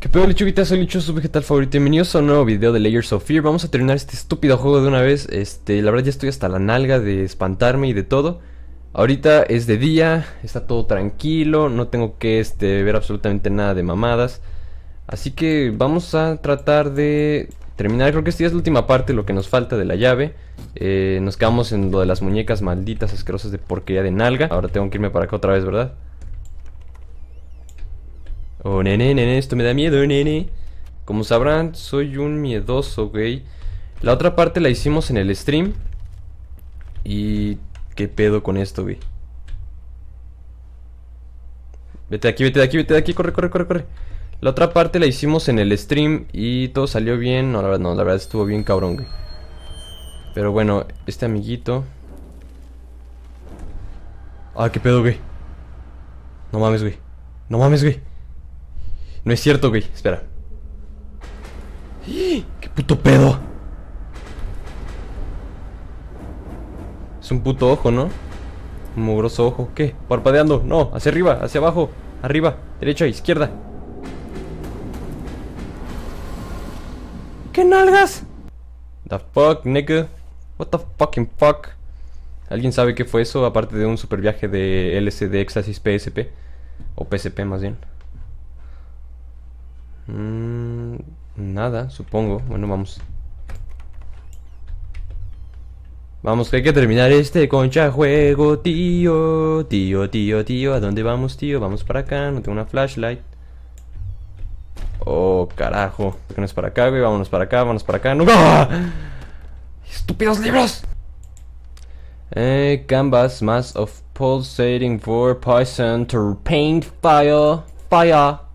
¿Qué pedo lechuguita? Soy Licho, su vegetal favorito. Bienvenidos a un nuevo video de Layers of Fear. Vamos a terminar este estúpido juego de una vez. Este, la verdad ya estoy hasta la nalga de espantarme y de todo. Ahorita es de día, está todo tranquilo, no tengo que este, ver absolutamente nada de mamadas. Así que vamos a tratar de terminar. Creo que esta ya es la última parte, lo que nos falta de la llave. Eh, nos quedamos en lo de las muñecas malditas, asquerosas de porquería de nalga. Ahora tengo que irme para acá otra vez, ¿verdad? Oh, nene, nene, esto me da miedo, nene. Como sabrán, soy un miedoso, güey. La otra parte la hicimos en el stream. Y... ¿Qué pedo con esto, güey? Vete de aquí, vete de aquí, vete de aquí, corre, corre, corre, corre. La otra parte la hicimos en el stream y todo salió bien. No, la verdad, no, la verdad estuvo bien cabrón, güey. Pero bueno, este amiguito... Ah, qué pedo, güey. No mames, güey. No mames, güey. No es cierto, güey. Espera. ¡Qué puto pedo! Es un puto ojo, ¿no? Un mugroso ojo. ¿Qué? Parpadeando. No, hacia arriba, hacia abajo. Arriba, derecha, izquierda. ¿Qué nalgas? The fuck, nigga. What the fucking fuck? ¿Alguien sabe qué fue eso? Aparte de un super viaje de LCD Éxtasis PSP. O PSP más bien. Mm, nada, supongo. Bueno, vamos. Vamos, que hay que terminar este concha juego, tío. Tío, tío, tío. ¿A dónde vamos, tío? Vamos para acá. No tengo una flashlight. Oh, carajo. ¿Por para acá, güey? Vámonos para acá, vámonos para acá. ¡No! ¡Ah! ¡Estúpidos libros! Eh, canvas, mass of pulsating for poison to paint fire. Fire.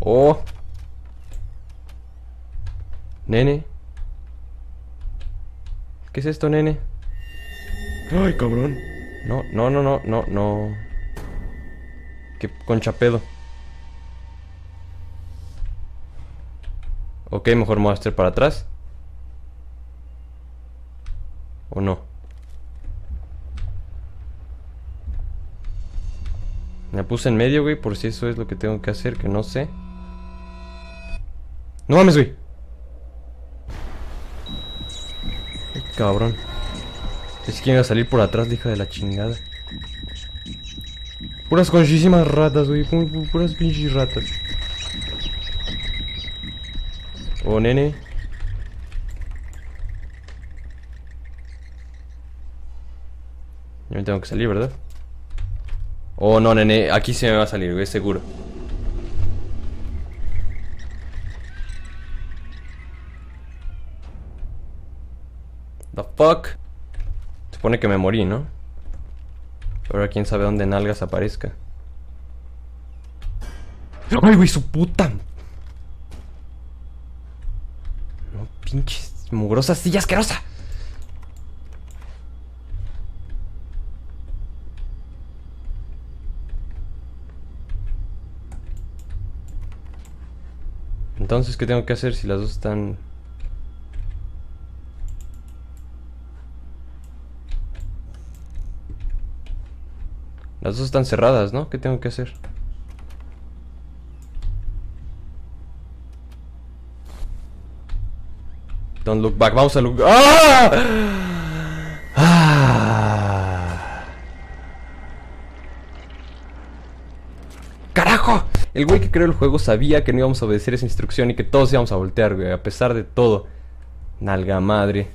Oh. Nene. ¿Qué es esto, nene? Ay, cabrón. No, no, no, no, no, no. Qué concha pedo. Ok, mejor hacer para atrás. ¿O no? Me puse en medio, güey, por si eso es lo que tengo que hacer, que no sé. ¡No mames, güey! Cabrón. Es que iba a salir por atrás, hija de la chingada. Puras conchísimas ratas, güey. pu- pu- Puras pinches ratas. Oh, nene. Yo me tengo que salir, ¿verdad? Oh, no, nene. Aquí se me va a salir, güey, seguro. The fuck? Supone que me morí, ¿no? Pero ahora quién sabe dónde nalgas aparezca. ¡Ay, güey, su puta! No, pinches mugrosa silla asquerosa. Entonces, ¿qué tengo que hacer si las dos están... Las dos están cerradas, ¿no? ¿Qué tengo que hacer? Don't look back. Vamos a look... ¡Ah! ¡Ah! ¡Carajo! El güey que creó el juego sabía que no íbamos a obedecer esa instrucción y que todos íbamos a voltear, güey. A pesar de todo. Nalga madre.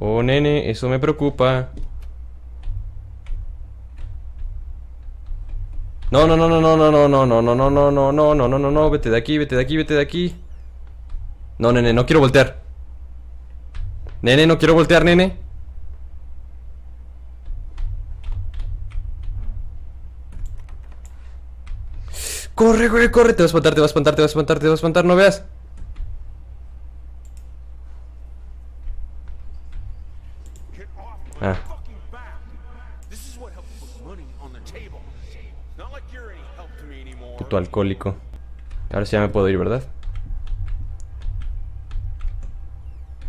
Oh, nene, eso me preocupa. No, no, no, no, no, no, no, no, no, no, no, no, no, no, no, no, no, no, vete de aquí, vete de aquí, vete de aquí. No, nene, no quiero voltear. Nene, no quiero voltear, nene. Corre, corre, corre, te vas a espantar, te vas a espantar, te vas a espantar, te vas a espantar, no veas. Ah. Puto alcohólico. Ahora sí ya me puedo ir, ¿verdad?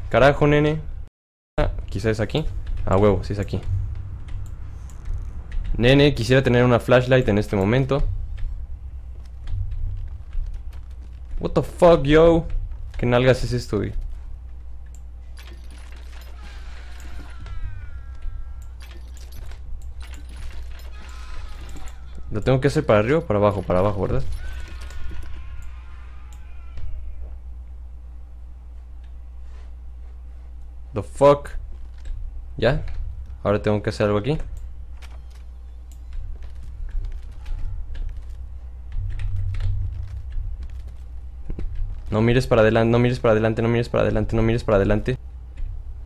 Carajo, nene. Ah, quizás es aquí. Ah, huevo, sí es aquí. Nene, quisiera tener una flashlight en este momento. What the fuck, yo? ¿Qué nalgas es esto, güey? ¿Lo tengo que hacer para arriba o para abajo? Para abajo, ¿verdad? The fuck? ¿Ya? Ahora tengo que hacer algo aquí. No mires para adelante, no mires para adelante, no mires para adelante, no mires para adelante.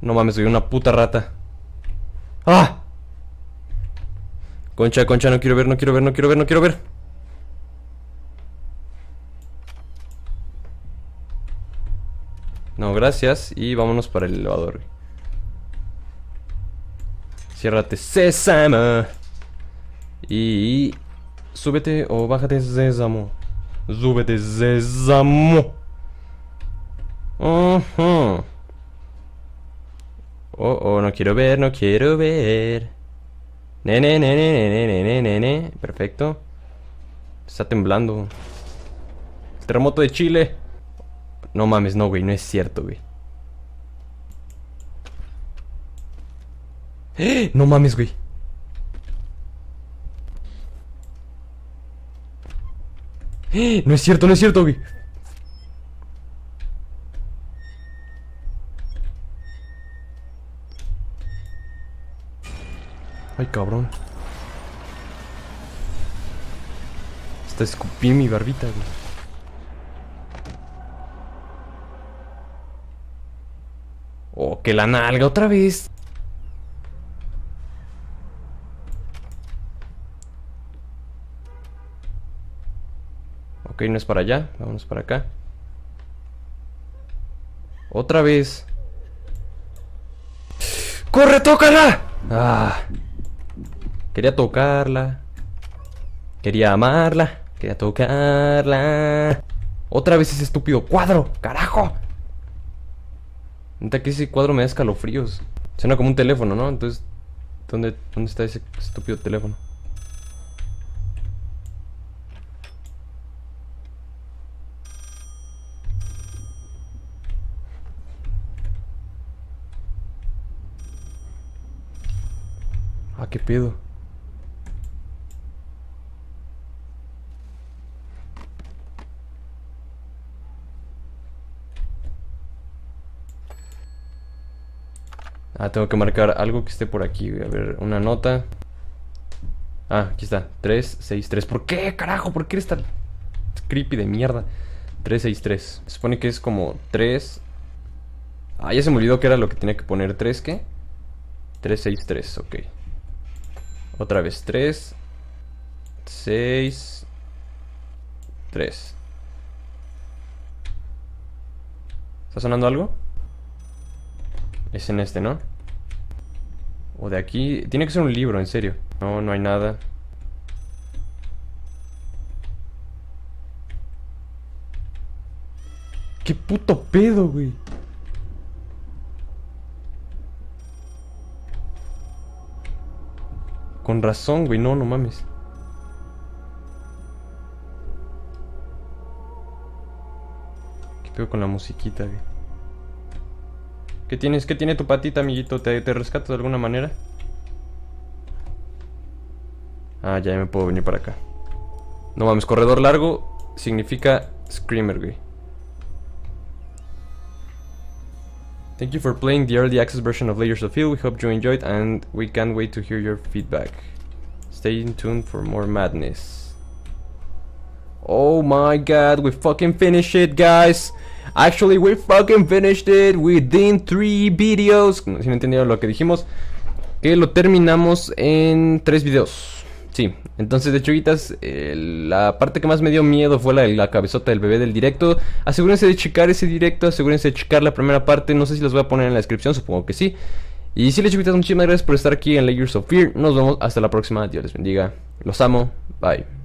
No mames, soy una puta rata. ¡Ah! Concha, concha, no quiero ver, no quiero ver, no quiero ver, no quiero ver. No, gracias. Y vámonos para el elevador. Ciérrate, sésamo. Y... Súbete o bájate, sésamo. Súbete, sésamo. Ujú. Oh, oh, no quiero ver, no quiero ver. Nene, nene, nene, nene, nene. Perfecto. Está temblando. El terremoto de Chile. No mames, no, güey, no es cierto, güey. No mames, güey. No es cierto, no es cierto, güey. Ay, cabrón. Hasta escupí mi barbita, güey. Oh, que la nalga otra vez. Ok, no es para allá. Vámonos para acá. Otra vez. ¡Corre, tócala! Ah. Quería tocarla. Quería amarla. Quería tocarla. Otra vez ese estúpido cuadro. ¡Carajo! Neta que ese cuadro me da escalofríos. Suena como un teléfono, ¿no? Entonces, ¿dónde, dónde está ese estúpido teléfono? Ah, qué pedo. Ah, tengo que marcar algo que esté por aquí. güey. A ver, una nota. Ah, aquí está. 363. ¿Por qué, carajo? ¿Por qué eres tan creepy de mierda? 363. Se supone que es como 3. Ah, ya se me olvidó que era lo que tenía que poner. ¿3 qué? 363, ok. Otra vez 3 6 3 ¿Está sonando algo? Es en este, ¿no? O de aquí Tiene que ser un libro, en serio No, no hay nada ¿Qué puto pedo, güey? Con razón, güey, no, no mames. ¿Qué pedo con la musiquita, güey? ¿Qué tienes? ¿Qué tiene tu patita, amiguito? ¿Te, te rescatas de alguna manera? Ah, ya me puedo venir para acá. No mames, corredor largo significa screamer, güey. Thank you for playing the early access version of Layers of Fear. We hope you enjoyed and we can't wait to hear your feedback. Stay tuned for more madness. Oh my god, we fucking finished it, guys. Actually, we fucking finished it within three videos. Si no entendieron lo que dijimos, que lo terminamos en tres videos. Sí, entonces de hecho eh, la parte que más me dio miedo fue la de la cabezota del bebé del directo. Asegúrense de checar ese directo, asegúrense de checar la primera parte. No sé si las voy a poner en la descripción, supongo que sí. Y si les chiquitas, muchísimas gracias por estar aquí en Layers of Fear. Nos vemos hasta la próxima. Dios les bendiga. Los amo. Bye.